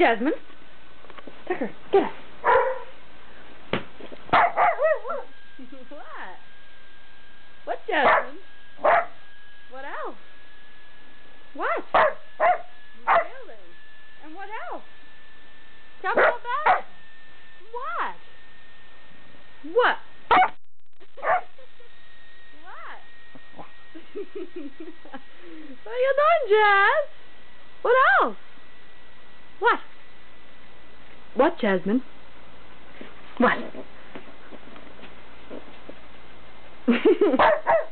Jasmine? Tucker, get up. what? What, Jasmine? What else? What? Really? And what else? Tell me about it. What? What? what? what are you doing, Jazz? What else? What? What, Jasmine? What?